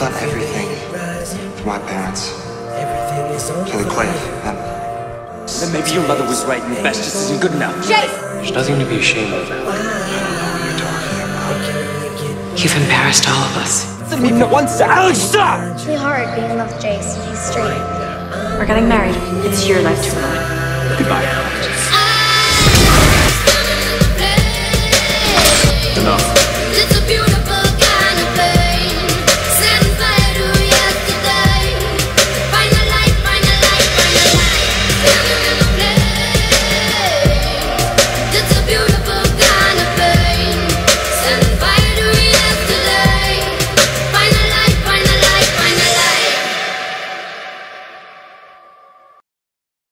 I've done everything for my parents. To the grave, and... Then maybe your mother was right and the best just isn't good enough. Jace, There's nothing to be ashamed of. You've embarrassed all of us. Doesn't mean that one second. Alec, stop! It's really hard being in love with Jace. He's straight. We're getting married. It's your life to ruin. Goodbye. Alec.